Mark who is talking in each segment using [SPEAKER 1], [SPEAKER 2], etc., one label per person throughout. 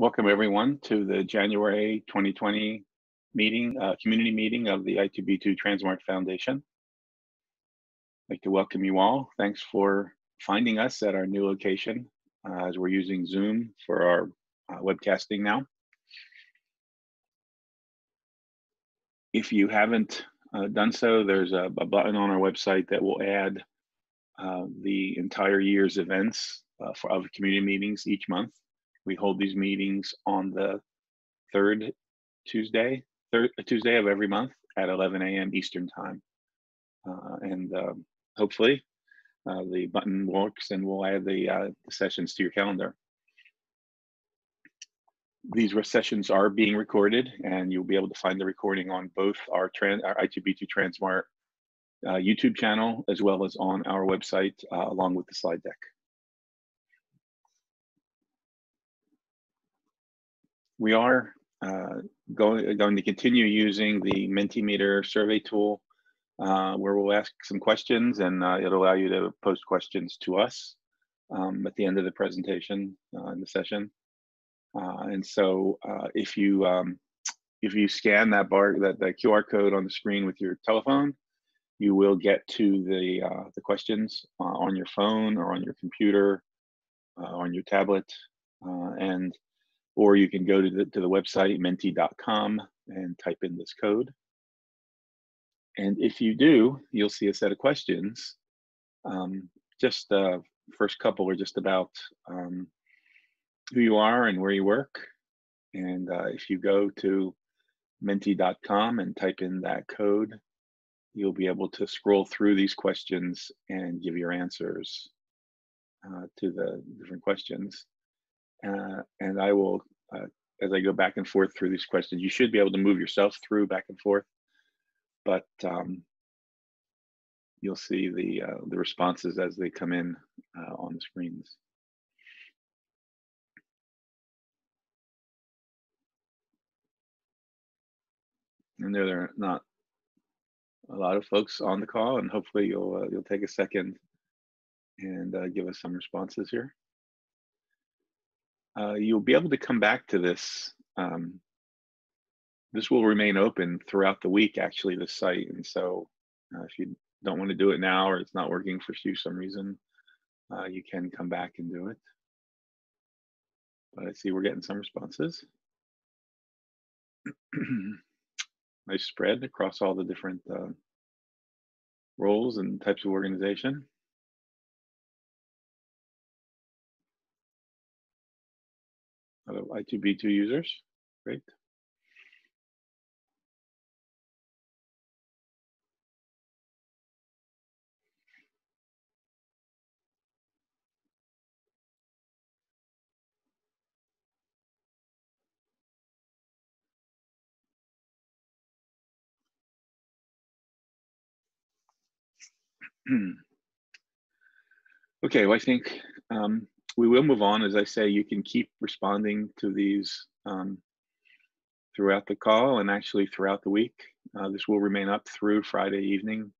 [SPEAKER 1] welcome everyone to the January 2020 meeting, uh, community meeting of the I2B2 Transmart Foundation. I'd like to welcome you all. Thanks for finding us at our new location uh, as we're using Zoom for our uh, webcasting now. If you haven't uh, done so, there's a, a, button on our website that will add uh, the entire year's events uh, for, of community meetings each month. We hold these meetings on the third Tuesday, third Tuesday of every month at 11 a.m. Eastern time. Uh, and um, hopefully uh, the button works and we'll add the, uh, the sessions to your calendar. These sessions are being recorded and you'll be able to find the recording on both our, trans, our I2B2 Transmart uh, YouTube channel as well as on our website uh, along with the slide deck. We are uh, going, going to continue using the Mentimeter survey tool uh, where we'll ask some questions and uh, it'll allow you to post questions to us um, at the end of the presentation uh, in the session. Uh, and so uh, if you um, if you scan that bar that, that QR code on the screen with your telephone, you will get to the the questions on your phone or on your computer, on your tablet, and or you can go to the, to the website menti.com and type in this code. And if you do, you'll see a set of questions. Um, just uh, first couple are just about um, who you are and where you work. And uh, if you go to menti.com and type in that code, you'll be able to scroll through these questions and give your answers uh, to the different questions. Uh, and I will, uh, as I go back and forth through these questions, you should be able to move yourself through back and forth, but um, you'll see the uh, the responses as they come in uh, on the screens. And there, there are not a lot of folks on the call, and hopefully you'll uh, you'll take a second and uh, give us some responses here uh, you'll be able to come back to this. Um, this will remain open throughout the week, actually, the site. And so uh, if you don't want to do it now or it's not working for you some reason, uh, you can come back and do it. But I see we're getting some responses. nice spread across all the different uh, roles and types of organization. Of I2B2 users. Great. okay, well, I think um, we will move on. As I say, you can keep responding to these um, throughout the call and actually throughout the week. Uh, this will remain up through Friday evening.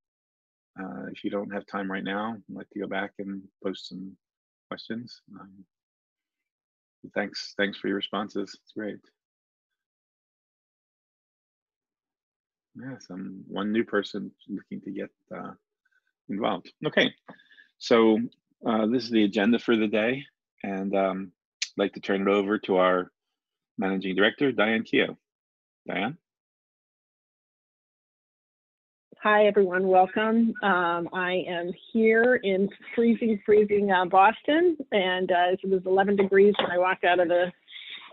[SPEAKER 1] Uh, if you don't have time right now, I'd like to go back and post some questions. Um, thanks, thanks for your responses. It's great. Yeah, some one new person looking to get uh, involved. Okay, so uh, this is the agenda for the day, and um, I'd like to turn it over to our managing director, Diane Keogh. Diane?
[SPEAKER 2] Hi, everyone. Welcome. Um, I am here in freezing, freezing uh, Boston, and uh, it was 11 degrees when I walked out of the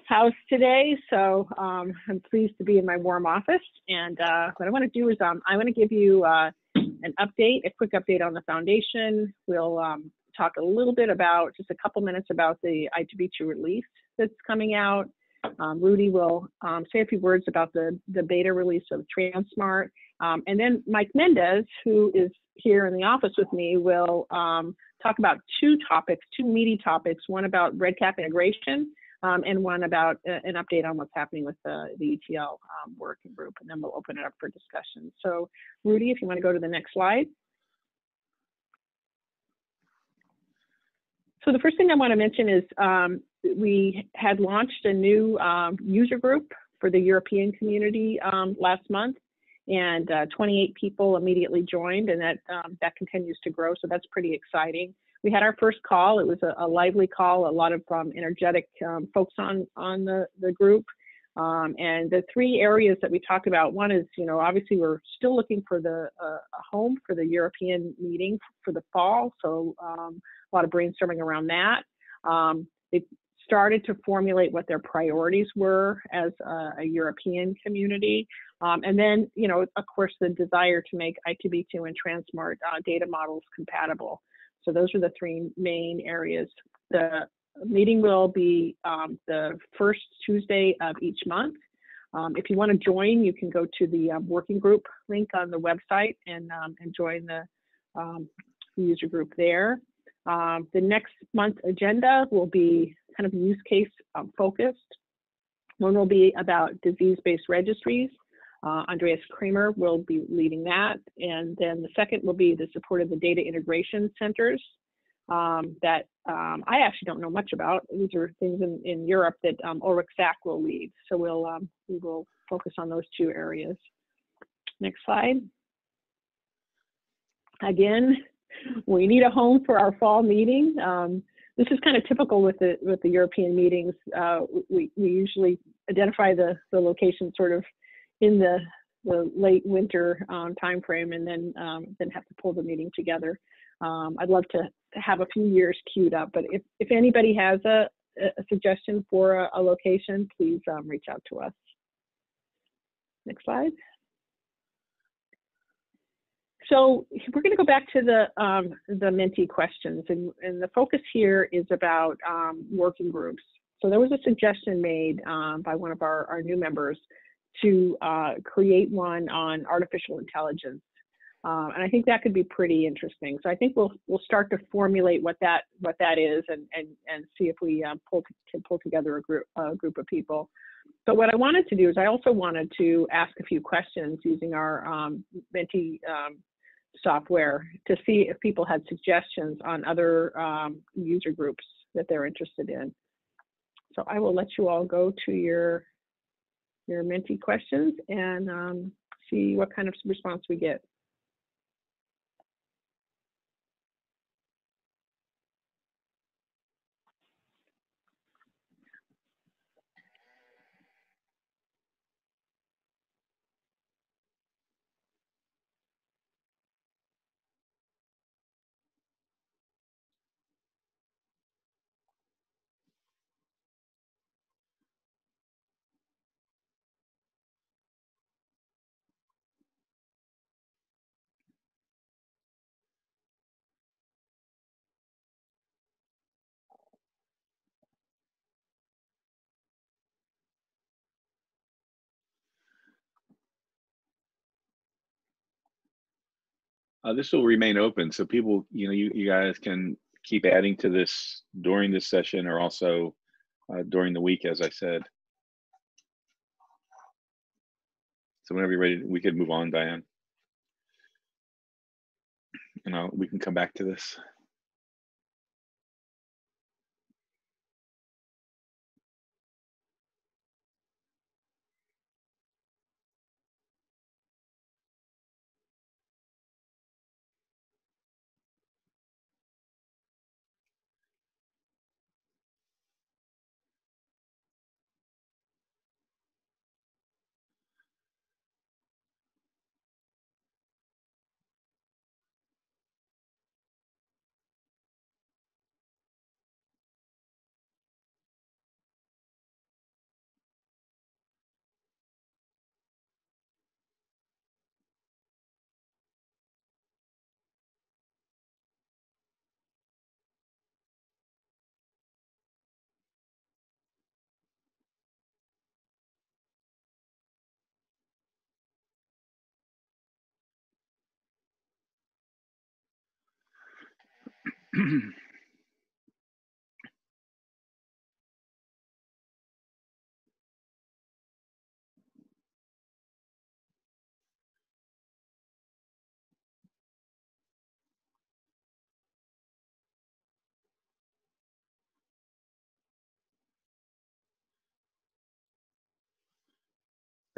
[SPEAKER 2] house today. So um, I'm pleased to be in my warm office. And uh, what I want to do is um, I want to give you uh, an update, a quick update on the foundation. We'll um, talk a little bit about, just a couple minutes about the I2B2 release that's coming out. Um, Rudy will um, say a few words about the, the beta release of Transmart. Um, and then Mike Mendis, who is here in the office with me, will um, talk about two topics, two meaty topics, one about REDCap integration um, and one about uh, an update on what's happening with the, the ETL um, working group. And then we'll open it up for discussion. So Rudy, if you want to go to the next slide. So the first thing I want to mention is um, we had launched a new um, user group for the European community um, last month, and uh, 28 people immediately joined, and that um, that continues to grow. So that's pretty exciting. We had our first call. It was a, a lively call. A lot of um, energetic um, folks on on the the group. And the three areas that we talked about, one is, you know, obviously we're still looking for the uh, a home for the European meeting for the fall. So a lot of brainstorming around that. Um, they started to formulate what their priorities were as a, a European community. Um, and then, you know, of course, the desire to make I2B2 and Transmart uh, data models compatible. So those are the three main areas. The meeting will be um, the first Tuesday of each month. Um, if you want to join, you can go to the um, working group link on the website and, um, and join the um, user group there. Um, the next month's agenda will be kind of use case focused. One will be about disease-based registries. Uh, Andreas Kramer will be leading that. And then the second will be the support of the data integration centers um, that um, I actually don't know much about. These are things in, in Europe that um, Ulrich Sax will lead. So we'll um, we will focus on those two areas. Next slide. Again, we need a home for our fall meeting. Um, this is kind of typical with the with the European meetings. Uh, we we usually identify the the location sort of in the the late winter um, time frame, and then um, then have to pull the meeting together. Um, I'd love to, have a few years queued up, but if, if anybody has a, a suggestion for a, a location, please um, reach out to us. Next slide. So we're going to go back to the um, the Menti questions, and, and, the focus here is about um, working groups. So there was a suggestion made um, by one of our, our new members to uh, create one on artificial intelligence um, and I think that could be pretty interesting. So I think we'll we'll start to formulate what that what that is and and and see if we um, pull pull together a group a group of people. But what I wanted to do is I also wanted to ask a few questions using our um, Menti um, software to see if people had suggestions on other um, user groups that they're interested in. So I will let you all go to your your Menti questions and um, see what kind of response we get.
[SPEAKER 1] Uh, this will remain open, so people, you know, you, you guys can keep adding to this during this session or also uh, during the week, as I said. So whenever you're ready, we could move on, Diane. And I'll, we can come back to this.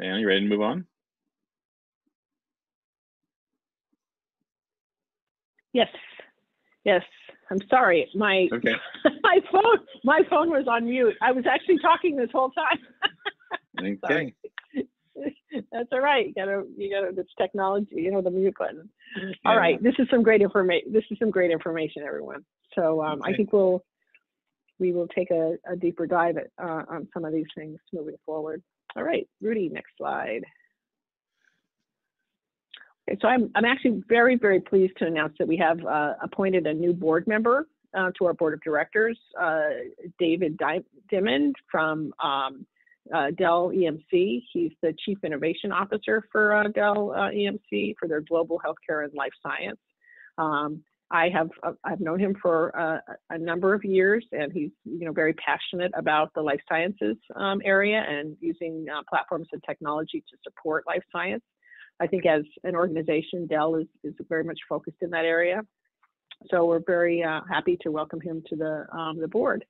[SPEAKER 1] Anna, you ready to move on?
[SPEAKER 2] Yes. Yes. I'm sorry. My
[SPEAKER 1] Okay.
[SPEAKER 2] my phone my phone was on mute. I was actually talking this whole time.
[SPEAKER 1] Okay.
[SPEAKER 2] That's all right. You gotta you gotta this technology, you know, the mute button. All right. This is some great information. This is some great information, everyone. So um, I think we'll we will take a, a deeper dive at, uh, on some of these things moving forward. All right, Rudy, next slide. So I'm, I'm actually very, very pleased to announce that we have uh, appointed a new board member uh, to our board of directors, uh, David Di- Dimond from um, uh, Dell EMC. He's the Chief Innovation Officer for uh, Dell uh, EMC for their global healthcare and life science. Um, I have I've known him for uh, a number of years, and he's you know very passionate about the life sciences um, area and using uh, platforms and technology to support life science. I think as an organization, Dell is is very much focused in that area. So we're very uh, happy to welcome him to the um, the board,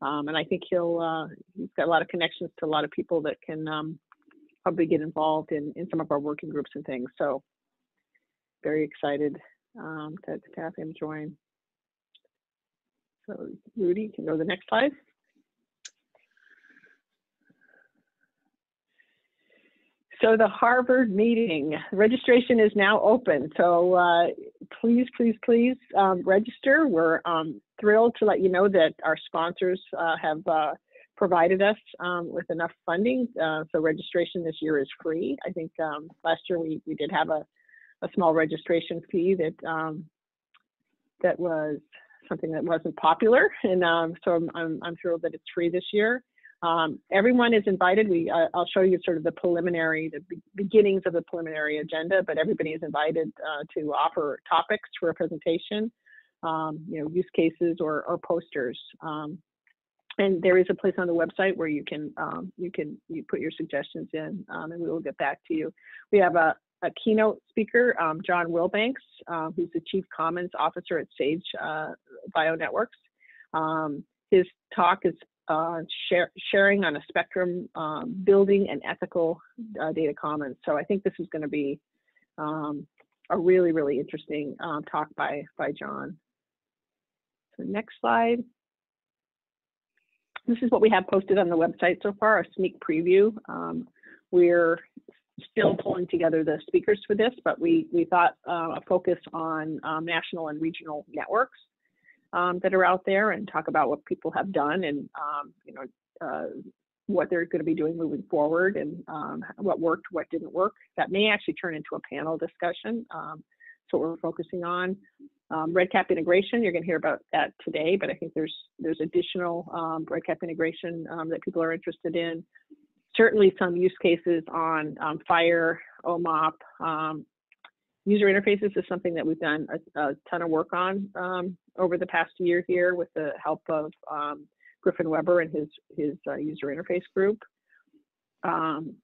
[SPEAKER 2] um, and I think he'll uh, he's got a lot of connections to a lot of people that can um, probably get involved in in some of our working groups and things. So very excited um, to, to have him join. So Rudy, you can go to the next slide. So the Harvard meeting registration is now open. So uh, please, please, please um, register. We're um, thrilled to let you know that our sponsors uh, have uh, provided us um, with enough funding. Uh, so registration this year is free. I think um, last year we, we did have a, a small registration fee that um, that was something that wasn't popular, and um, so I'm, I'm, I'm thrilled that it's free this year. Um, everyone is invited. We uh, I'll show you sort of the preliminary, the be- beginnings of the preliminary agenda, but everybody is invited uh, to offer topics for a presentation, um, you know, use cases or, or posters. Um, and there is a place on the website where you can um, you can you put your suggestions in, um, and we will get back to you. We have a, a keynote speaker, um, John Wilbanks, uh, who's the Chief Commons Officer at Sage uh, BioNetworks. Um, his talk is uh, share, sharing on a spectrum, um, building an ethical uh, data commons. So I think this is going to be um, a really, really interesting um, talk by by John. So next slide. This is what we have posted on the website so far, a sneak preview. Um, we're still pulling together the speakers for this, but we, we thought uh, a focus on um, national and regional networks um, that are out there and talk about what people have done and, um, you know, uh, what they're going to be doing moving forward and um, what worked, what didn't work. That may actually turn into a panel discussion. Um, so we're focusing on REDCap integration. You're going to hear about that today, but I think there's there's additional REDCap integration that people are interested in. Certainly, some use cases on um, FHIR, OMOP, um, user interfaces is something that we've done a, a ton of work on um, over the past year here with the help of um, Griffin Weber and his his uh, user interface group. Um,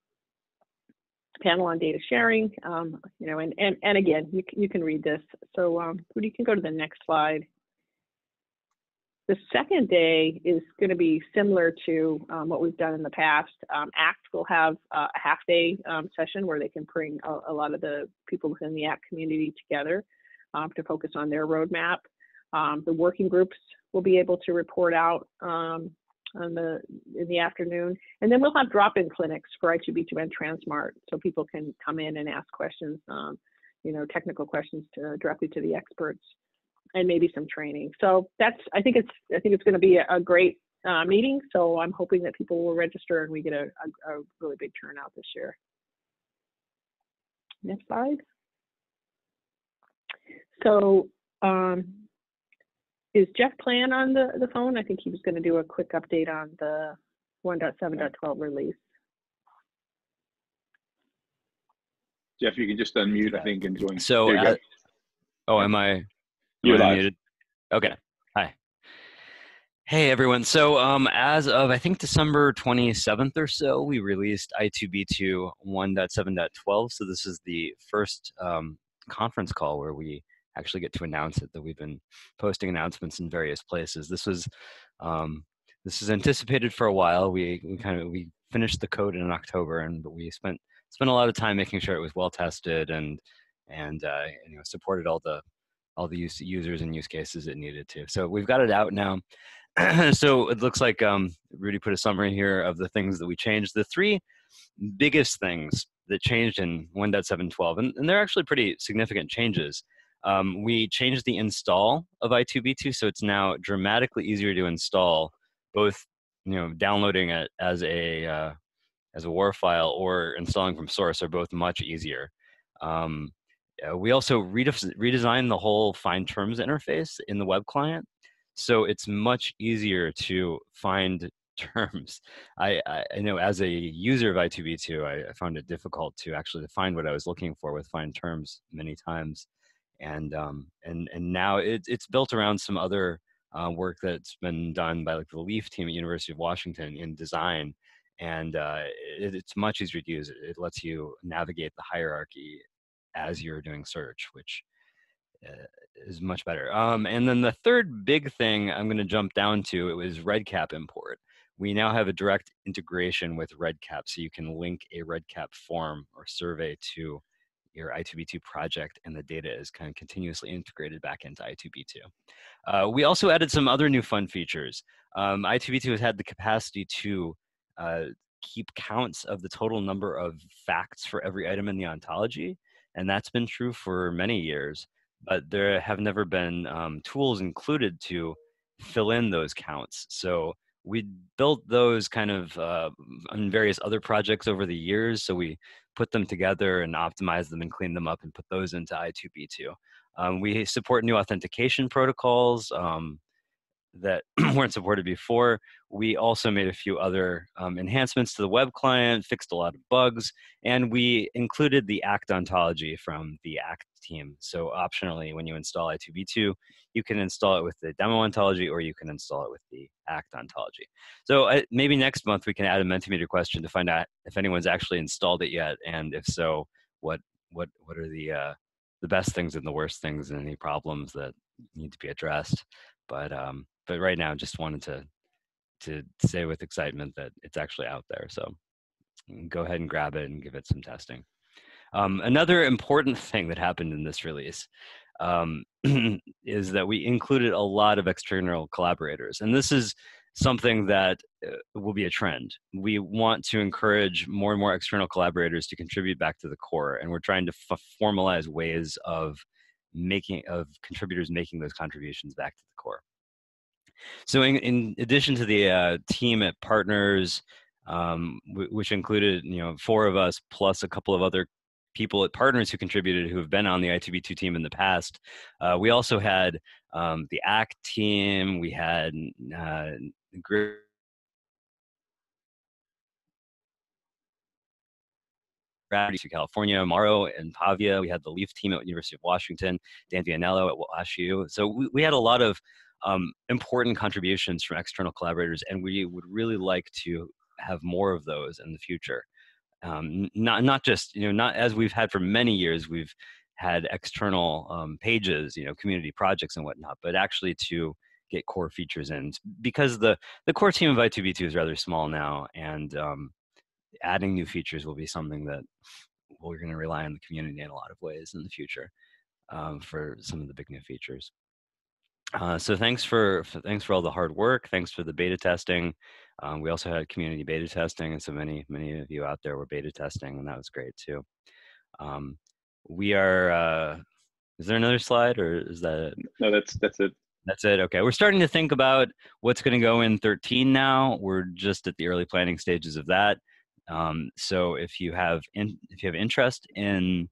[SPEAKER 2] panel on data sharing, um, you know, and, and, and again, you, can- you can read this. So um, you can go to the next slide. The second day is going to be similar to um, what we've done in the past. Um, ACT will have uh, a half day um, session where they can bring a, a lot of the people within the ACT community together um, to focus on their roadmap. Um, the working groups will be able to report out um, on the in the afternoon, and then we'll have drop-in clinics for I2B2 and Transmart, so people can come in and ask questions, you know, technical questions to, directly to the experts, and maybe some training. So that's I think it's I think it's going to be a, a great uh, meeting. So I'm hoping that people will register and we get a, a, a really big turnout this year. Next slide. So um, is Jeff Klann on the, the phone? I think he was going to do a quick update on the 1.7.12 release.
[SPEAKER 1] Jeff, you can just unmute, I think, and join.
[SPEAKER 3] So,
[SPEAKER 1] There you go.
[SPEAKER 3] uh, oh, am I?
[SPEAKER 1] You're live.
[SPEAKER 3] muted? Okay. Hi. Hey everyone. So, um, as of I think December 27th or so, we released I2B2 1.7.12. So this is the first um, conference call where we actually get to announce it. That we've been posting announcements in various places. This was um, this is anticipated for a while. We we kind of we finished the code in October, and but we spent spent a lot of time making sure it was well tested and and uh, you know supported all the all the use, users and use cases it needed to. So we've got it out now. so it looks like um, Rudy put a summary here of the things that we changed. The three biggest things that changed in 1.712, and, and they're actually pretty significant changes. Um, we changed the install of i2b2, so it's now dramatically easier to install, both you know downloading it as a uh, as a WAR file or installing from source are both much easier. Um, uh, we also rede- redesigned the whole find terms interface in the web client, so it's much easier to find terms. I, I, I know as a user of I2B2, I, I, found it difficult to actually find what I was looking for with find terms many times, and um, and and now it, it's built around some other uh, work that's been done by like the Leaf team at University of Washington in design, and uh, it, it's much easier to use. It, it lets you navigate the hierarchy as you're doing search, which uh, is much better. Um, and then the third big thing I'm going to jump down to it was REDCap import. We now have a direct integration with REDCap, so you can link a REDCap form or survey to your I2B2 project, and the data is kind of continuously integrated back into I2B2. Uh, we also added some other new fun features. Um, I2B2 has had the capacity to uh, keep counts of the total number of facts for every item in the ontology, and that's been true for many years but there have never been um, tools included to fill in those counts. So we built those kind of uh, on various other projects over the years. So we put them together and optimize them and clean them up and put those into I2B2. Um, we support new authentication protocols. Um, that weren't supported before. We also made a few other um, enhancements to the web client, fixed a lot of bugs, and we included the ACT ontology from the ACT team. So optionally, when you install i2b2, you can install it with the demo ontology or you can install it with the ACT ontology. So uh, maybe next month we can add a Mentimeter question to find out if anyone's actually installed it yet, and if so, what what what are the uh, the best things and the worst things and any problems that need to be addressed. But um, but right now just wanted to to say with excitement that it's actually out there so go ahead and grab it and give it some testing. Um, another important thing that happened in this release um, is that we included a lot of external collaborators and this is something that uh, will be a trend. We want to encourage more and more external collaborators to contribute back to the core and we're trying to f- formalize ways of making of contributors making those contributions back to the core so, in, in addition to the uh, team at Partners, um, w- which included you know four of us plus a couple of other people at Partners who contributed who have been on the I2B2 team in the past, uh, we also had um, the ACT team. We had uh, group. to California, Mauro and Pavia. We had the Leaf team at University of Washington, Dan Vianello at WashU. So we, we had a lot of um, important contributions from external collaborators, and we would really like to have more of those in the future. Um, not not just you know not as we've had for many years. We've had external um, pages, you know, community projects and whatnot, but actually to get core features in because the the core team of I2B2 is rather small now, and um, adding new features will be something that we're going to rely on the community in a lot of ways in the future um, for some of the big new features. Uh, so thanks for, for, thanks for all the hard work. Thanks for the beta testing. Um, we also had community beta testing, and so many many of you out there were beta testing, and that was great too. Um, we are. Uh, is there another slide, or is that it?
[SPEAKER 1] No, that's that's it.
[SPEAKER 3] That's it. Okay, we're starting to think about what's going to go in 13 now. We're just at the early planning stages of that. Um, so if you have in, if you have interest in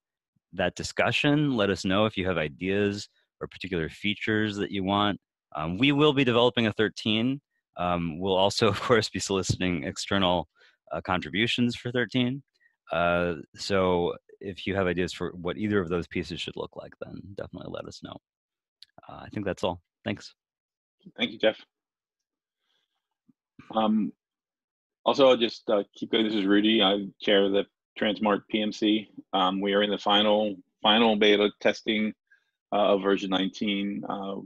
[SPEAKER 3] that discussion, let us know if you have ideas or particular features that you want. Um, we will be developing a 13. Um, we'll also, of course, be soliciting external uh, contributions for 13. Uh, so if you have ideas for what either of those pieces should look like, then definitely let us know. Uh, I think that's all. Thanks.
[SPEAKER 1] Thank you, Jeff. Um, also, I'll just uh, keep going. This is Rudy. I chair the Transmart PMC. Um, we are in the final final beta testing of version 19. Uh,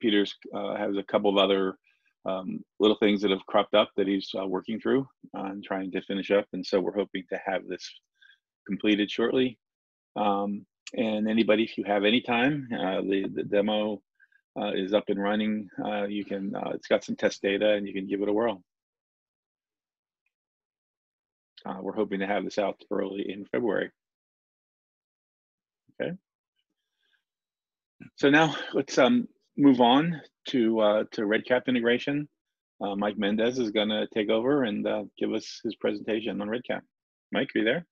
[SPEAKER 1] Peters uh, has a couple of other um, little things that have cropped up that he's working through and trying to finish up. And so we're hoping to have this completed shortly. Um, and anybody, if you have any time, uh, the, the demo uh, is up and running. Uh, you can, uh, it's got some test data and you can give it a whirl. Uh, we're hoping to have this out early in February. Okay. So now let's um, move on to uh, to REDCap integration. Uh, Mike Mendis is going to take over and uh, give us his presentation on REDCap. Mike, are you there?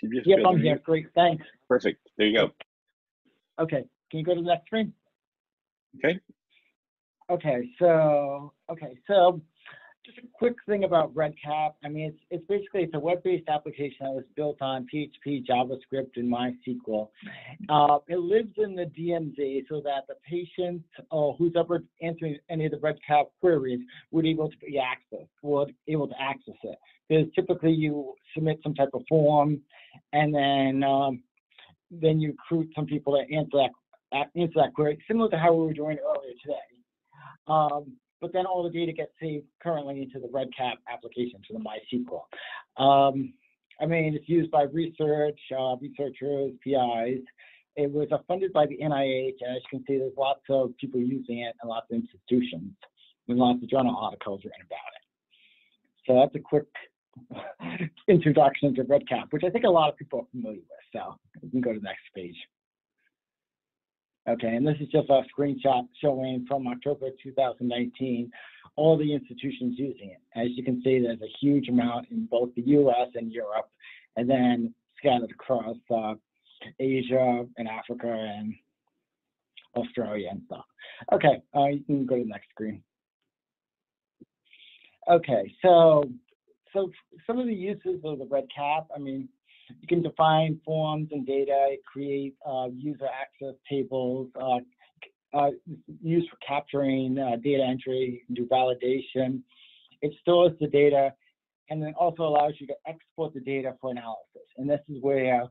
[SPEAKER 1] You
[SPEAKER 4] yep, I'm here. Great, thanks.
[SPEAKER 1] Perfect. There you go.
[SPEAKER 4] Okay, can you go to the next screen?
[SPEAKER 1] Okay.
[SPEAKER 4] Okay, so okay, so just a quick thing about REDCap. I mean, it's it's basically it's a web-based application that was built on PHP, JavaScript, and MySQL. Uh, it lives in the DMZ so that the patient uh, who's ever answering any of the REDCap queries would able to be access would able to access it. Because typically you submit some type of form, and then um, then you recruit some people to answer that answer that query, similar to how we were doing earlier today. Um, but then all the data gets saved currently into the REDCap application, to the MySQL. Um, I mean, it's used by research, uh, researchers, PIs. It was uh, funded by the NIH, and as you can see, there's lots of people using it and lots of institutions, and lots of journal articles written about it. So that's a quick introduction to REDCap, which I think a lot of people are familiar with. So we can go to the next page. Okay, and this is just a screenshot showing from October 2019 all the institutions using it. As you can see, there's a huge amount in both the US and Europe, and then scattered across uh, Asia and Africa and Australia and stuff. Okay, uh, you can go to the next screen. Okay, so so some of the uses of the REDCap, I mean, you can define forms and data, create uh, user access tables, uh, uh, used for capturing uh, data entry, you can do validation. It stores the data and then also allows you to export the data for analysis. And this is where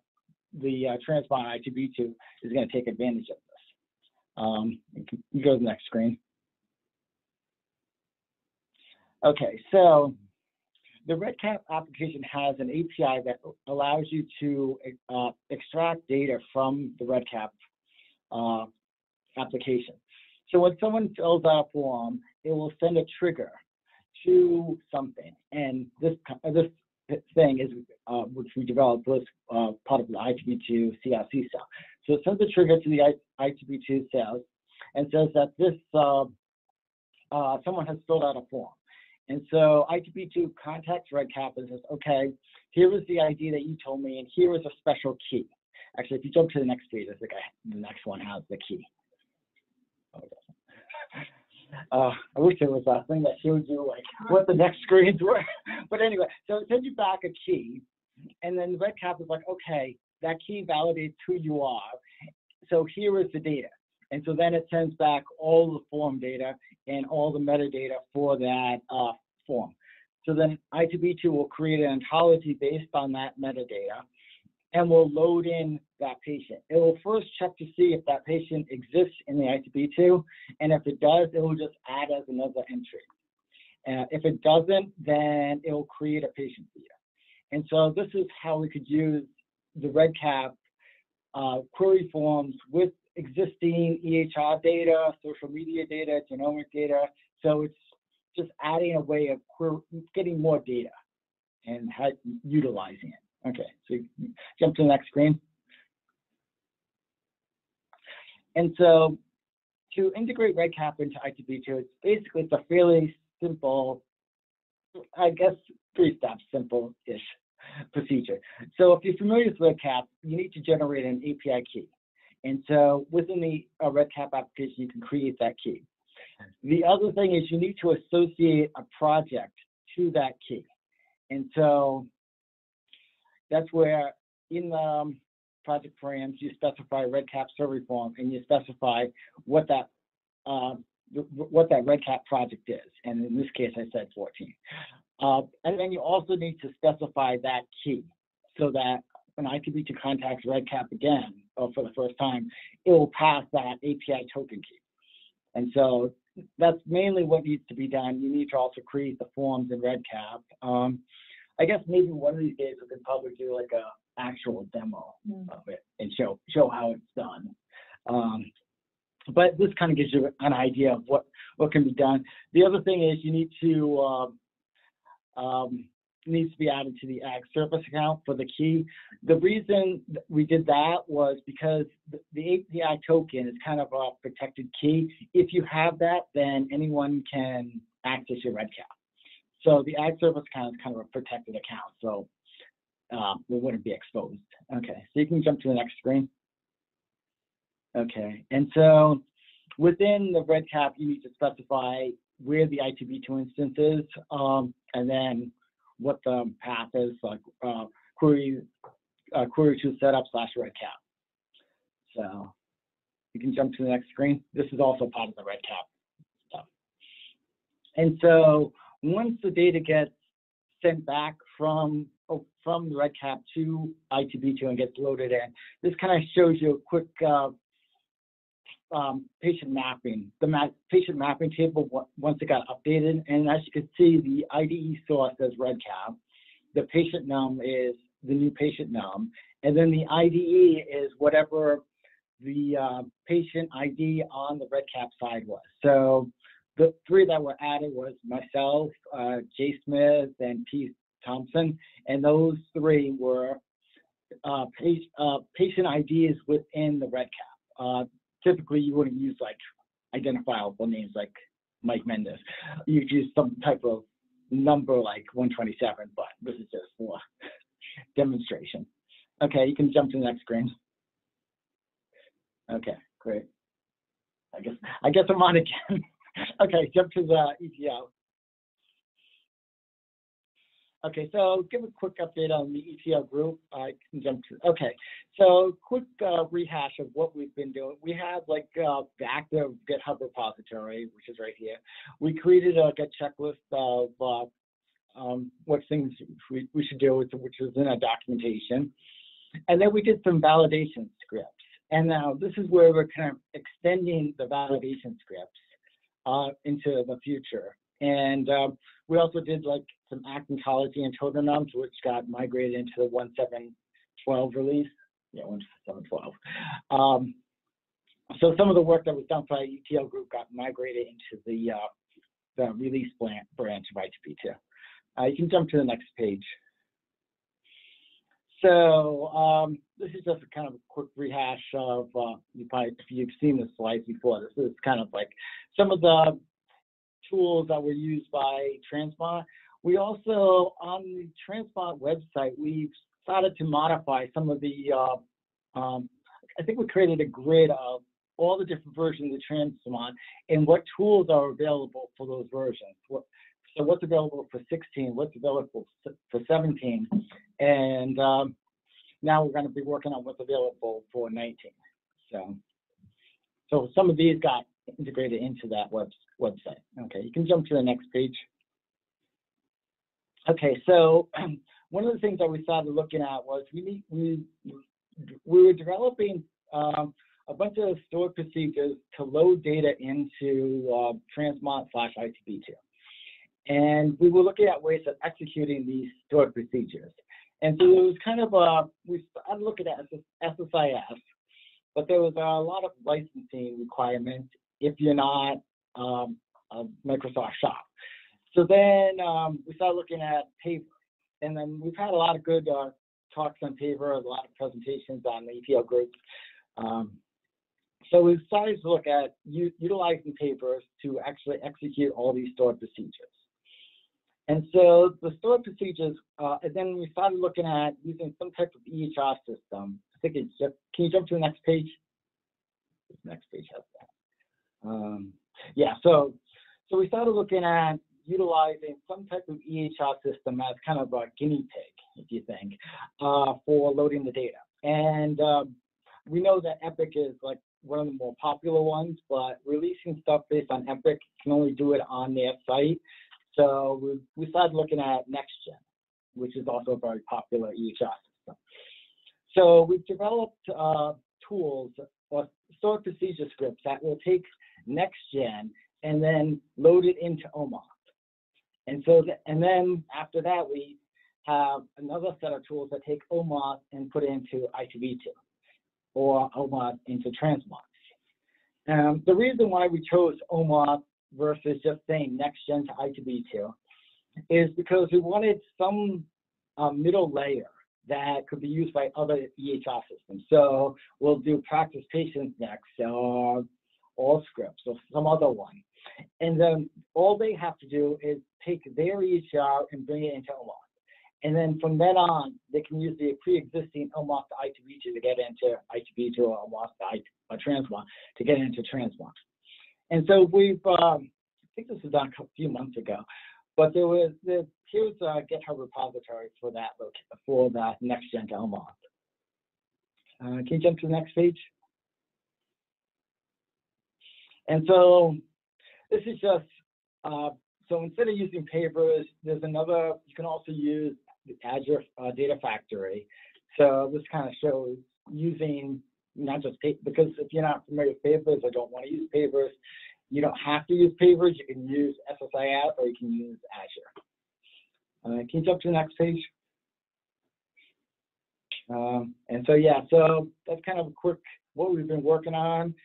[SPEAKER 4] the uh, Transpond I2B2 is going to take advantage of this. Um, you, can, you go to the next screen. Okay, so the REDCap application has an API that allows you to uh, extract data from the REDCap uh, application. So when someone fills out a form, it will send a trigger to something. And this, this thing is, uh, which we developed, was uh, part of the I2B2 CRC cell. So it sends a trigger to the I2B2 cells and says that this, uh, uh, someone has filled out a form. And so I2B2 contacts REDCap and says, okay, here was the ID that you told me, and here was a special key. Actually, if you jump to the next page, I think I, the next one has the key. Uh, I wish there was a thing that showed you like what the next screens were. but anyway, so it sends you back a key, and then REDCap is like, okay, that key validates who you are. So here is the data. And so then it sends back all the form data and all the metadata for that uh, form. So then I2B2 will create an ontology based on that metadata and will load in that patient. It will first check to see if that patient exists in the I2B2, and if it does, it will just add as another entry. Uh, if it doesn't, then it will create a patient for you. And so this is how we could use the REDCap uh, query forms with existing EHR data, social media data, genomic data. So it's just adding a way of getting more data and utilizing it. Okay, so jump to the next screen. And so to integrate REDCap into I2B2, it's basically it's a fairly simple, I guess three steps, simple-ish procedure. So if you're familiar with REDCap, you need to generate an API key. And so within the uh, REDCap application, you can create that key. The other thing is you need to associate a project to that key. And so that's where in the um, project params, you specify REDCap survey form and you specify what that uh, what that REDCap project is. And in this case, I said 14. Uh, and then you also need to specify that key so that when I2B2 contacts REDCap again, or for the first time, it will pass that API token key. And so that's mainly what needs to be done. You need to also create the forms in REDCap. Um, I guess maybe one of these days we could probably do like a actual demo
[SPEAKER 2] Mm.
[SPEAKER 4] of it and show show how it's done. Um, but this kind of gives you an idea of what what can be done. The other thing is you need to um, um, needs to be added to the ag service account for the key. The reason we did that was because the, API token is kind of a protected key. If you have that, then anyone can access your RedCap. So the ag service account is kind of a protected account, so uh, we wouldn't be exposed. Okay, so you can jump to the next screen. Okay, and so within the RedCap, you need to specify where the I2B2 instance is, um, and then what the path is, like uh, query uh, query to setup slash RedCap. So you can jump to the next screen. This is also part of the RedCap stuff. And so once the data gets sent back from oh, from the RedCap to I2B2 and gets loaded in, this kind of shows you a quick uh, um, patient mapping, the ma patient mapping table once it got updated. And as you can see, the IDE source says RedCap. The patient num is the new patient num. And then the IDE is whatever the uh, patient ID on the RedCap side was. So the three that were added was myself, uh, Jay Smith, and Pete Thompson. And those three were uh, uh, patient IDs within the RedCap. Typically you wouldn't use like identifiable names like Mike Mendis. You'd use some type of number like 127, but this is just for demonstration. Okay, you can jump to the next screen. Okay, great. I guess I guess I'm on again. okay, jump to the ETL. Okay, so give a quick update on the ETL group. I can jump to, okay. So quick uh, rehash of what we've been doing. We have like uh, the active GitHub repository, which is right here. We created a Git checklist of uh, um, what things we, we should do, which was in our documentation. And then we did some validation scripts. And now this is where we're kind of extending the validation scripts uh, into the future. And um, we also did like some ACT ontology and total nums, which got migrated into the 1712 release. Yeah, 1712. Um, so some of the work that was done by ETL group got migrated into the, uh, the release branch of I2B2. Uh, you can jump to the next page. So um, this is just a kind of a quick rehash of, uh, you probably, if you've seen the slides before, this is kind of like some of the tools that were used by Transmart. We also, on the Transmart website, we've started to modify some of the, uh, um, I think we created a grid of all the different versions of Transmart and what tools are available for those versions. What, so what's available for 16, what's available for 17, and um, now we're going to be working on what's available for 19. So, so some of these got integrated into that web, website. Okay, you can jump to the next page. Okay, so one of the things that we started looking at was we need, we we were developing um, a bunch of stored procedures to load data into uh, Transmart slash I2B2. And we were looking at ways of executing these stored procedures. And so it was kind of a, we started looking at SSIS, but there was a lot of licensing requirements if you're not um, a Microsoft shop. So then um, we started looking at paper, And then we've had a lot of good uh, talks on Paver, a lot of presentations on the ETL group. Um, so we started to look at utilizing Paver to actually execute all these stored procedures. And so the stored procedures, uh, and then we started looking at using some type of EHR system. I think it's just, can you jump to the next page? This next page has that. Um, yeah, so so we started looking at utilizing some type of EHR system as kind of a guinea pig, if you think, uh, for loading the data. And um, we know that Epic is like one of the more popular ones, but releasing stuff based on Epic can only do it on their site. So we, we started looking at NextGen, which is also a very popular EHR system. So we've developed uh, tools or stored procedure scripts that will take NextGen and then load it into OMOP. And so, th- and then after that, we have another set of tools that take OMOP and put it into I2B2 or OMOP into Transmart. Um, the reason why we chose OMOP versus just saying next gen to I2B2 is because we wanted some um, middle layer that could be used by other EHR systems. So we'll do practice patients next, or Allscripts, or some other one. And then all they have to do is take their EHR and bring it into OMOP. And then from then on, they can use the pre-existing OMOP to I2B2 to get into I2B2 or OMOP to I, or Transmart to get into Transmart. And so we've, um, I think this was done a few months ago, but there was the here's a GitHub repository for that for that next gen to OMOP. Uh, can you jump to the next page? And so this is just uh, so instead of using Pavers, there's another. You can also use the Azure uh, Data Factory. So this kind of shows using not just because if you're not familiar with Pavers or don't want to use Pavers, you don't have to use Pavers. You can use SSIS or you can use Azure. Uh, can you jump to the next page? Um, and so, yeah, so that's kind of a quick what we've been working on.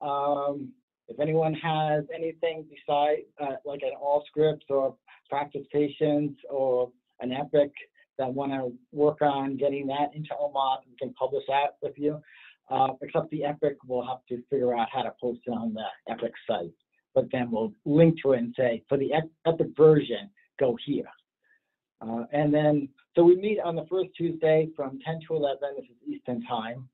[SPEAKER 4] Um, if anyone has anything besides uh, like an Allscripts or practice patients or an Epic that want to work on getting that into OMOP, we can publish that with you. Uh, except the Epic, we'll have to figure out how to post it on the Epic site. But then we'll link to it and say, for the Epic version, go here. Uh, and then, so we meet on the first Tuesday from 10 to 11, this is Eastern time.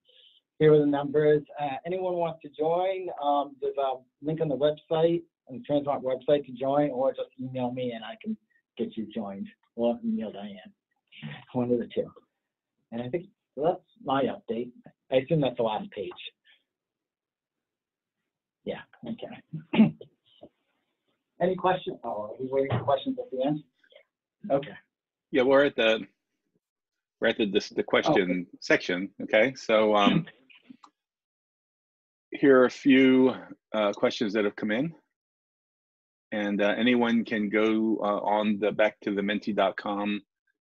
[SPEAKER 4] Here are the numbers. Uh, anyone wants to join, um, there's a link on the website, on the Transmart website to join, or just email me and I can get you joined, or email Diane, one of the two. And I think that's my update. I assume that's the last page. Yeah, okay. Any questions? Oh, are we waiting for questions at the end? Okay.
[SPEAKER 1] Yeah, we're at the we're at the this, the question section. Okay, so um, here are a few uh, questions that have come in, and uh, anyone can go uh, on the back to the menti.com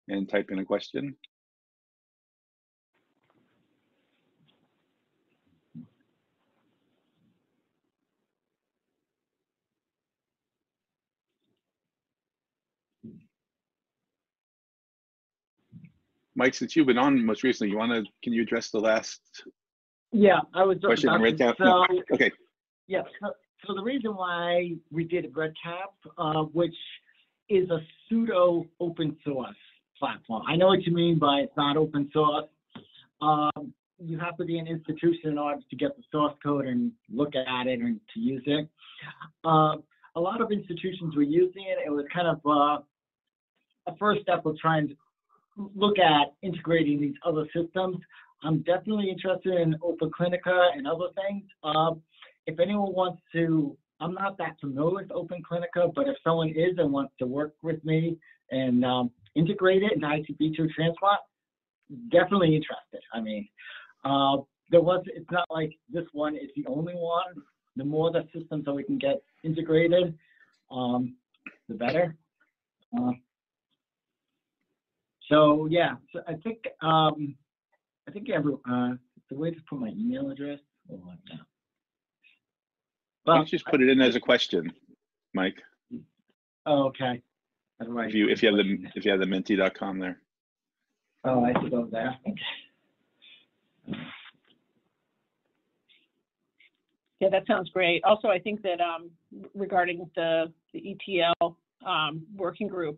[SPEAKER 1] and type in a question. Mike, since you've been on most recently, you want to, can you address the last
[SPEAKER 4] Yeah, I was just
[SPEAKER 1] question
[SPEAKER 4] about
[SPEAKER 1] Red
[SPEAKER 4] to-
[SPEAKER 1] Cap? No,
[SPEAKER 4] So,
[SPEAKER 1] Okay,
[SPEAKER 4] yeah, so, so the reason why we did REDCap, uh, which is a pseudo open source platform. I know what you mean by it's not open source. Um, you have to be an institution in order to get the source code and look at it and to use it. Uh, a lot of institutions were using it. It was kind of uh, a first step of trying to look at integrating these other systems. I'm definitely interested in Open Clinica and other things. Um, if anyone wants to, I'm not that familiar with Open Clinica, but if someone is and wants to work with me and um, integrate it into I2B2 Transmart, definitely interested. I mean, uh, there was, it's not like this one is the only one. The more the systems that we can get integrated, um, the better. Uh, so yeah, so I think um, I think every uh, the way to put my email address. Hold on now. Well,
[SPEAKER 1] let's just put it in as a question, Mike.
[SPEAKER 4] oh, okay. How do
[SPEAKER 1] If you if you have the if you have the menti.com there.
[SPEAKER 4] Oh, I should go there. Okay.
[SPEAKER 2] Yeah, that sounds great. Also, I think that um, regarding the, the ETL um, working group,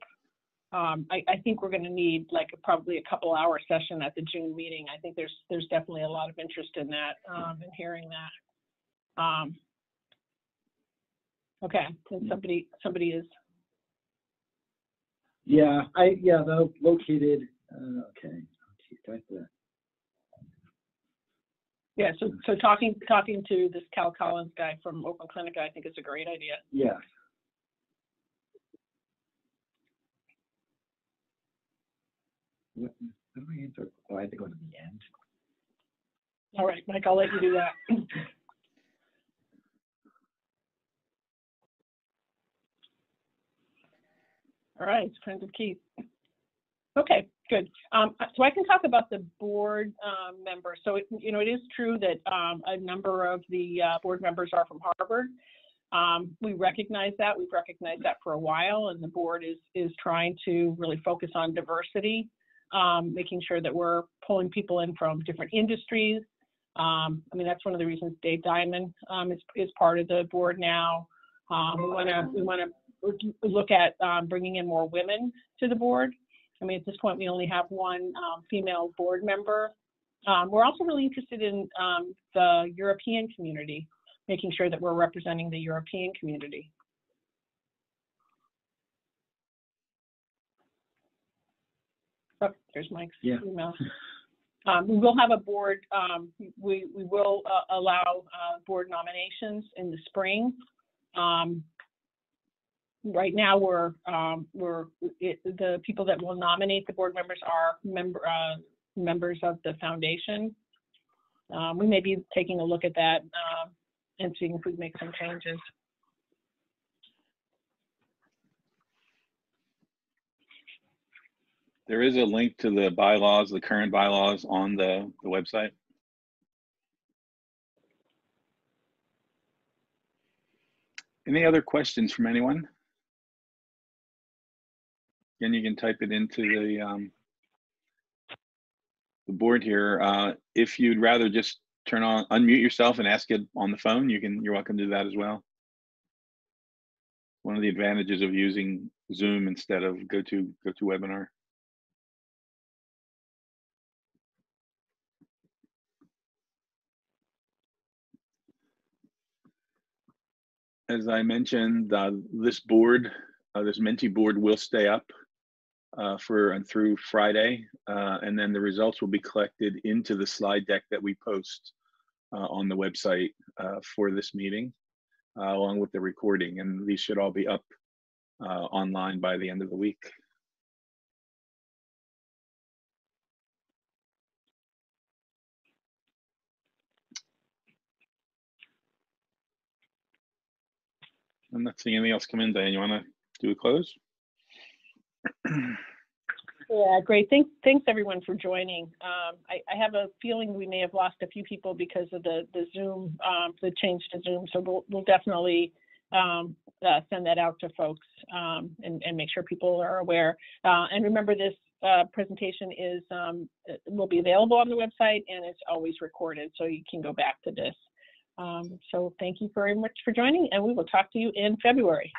[SPEAKER 2] um, I, I think we're going to need like probably a couple hour session at the June meeting. I think there's there's definitely a lot of interest in that um, and hearing that. Um, okay, and somebody somebody is
[SPEAKER 4] Yeah, I yeah they're located. Uh, okay. Geez, do I have to-
[SPEAKER 2] yeah. So so talking talking to this Cal Collins guy from Open Clinica, I think is a great idea.
[SPEAKER 4] Yeah. What, how do I answer? Oh, I to go to the end.
[SPEAKER 2] All right, Mike, I'll let you do that. All right, friends of Keith. Okay, good. Um, so I can talk about the board um, members. So, it, you know, it is true that um, a number of the uh, board members are from Harvard. Um, we recognize that. We've recognized that for a while, and the board is is trying to really focus on diversity, um, making sure that we're pulling people in from different industries. Um, I mean, that's one of the reasons Dave Dimond um, is is part of the board now. Um, we want to we want to look at um, bringing in more women to the board. I mean, at this point, we only have one female board member. we're also really interested in the European community making sure that we're representing the European community. Oh, there's Mike's
[SPEAKER 4] yeah.
[SPEAKER 2] email. Um, we will have a board, um, we, we will uh, allow uh, board nominations in the spring. Um, right now, we're, um, we're it, the people that will nominate the board members are member, uh, members of the foundation. Um, we may be taking a look at that uh, and seeing if we make some changes.
[SPEAKER 1] There is a link to the bylaws, the current bylaws on the, the website. Any other questions from anyone? Again, you can type it into the um, the board here. Uh, if you'd rather just turn on, unmute yourself and ask it on the phone, you can, you're welcome to do that as well. One of the advantages of using Zoom instead of go to go to webinar. As I mentioned, uh, this board, uh, this Menti board will stay up uh, for and through Friday, uh, and then the results will be collected into the slide deck that we post uh, on the website uh, for this meeting, along with the recording, and these should all be up online by the end of the week. I'm not seeing anything else come in, Diane. You want to do a close?
[SPEAKER 2] Yeah, great. Thanks, thanks everyone for joining. Um, I, I, have a feeling we may have lost a few people because of the the Zoom, um, the change to Zoom. So we'll we'll definitely um, uh, send that out to folks um, and, and, make sure people are aware. Uh, and remember, this uh, presentation is um, will be available on the website and it's always recorded, so you can go back to this. Um, so thank you very much for joining, and we will talk to you in February.